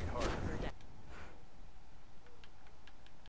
right heart.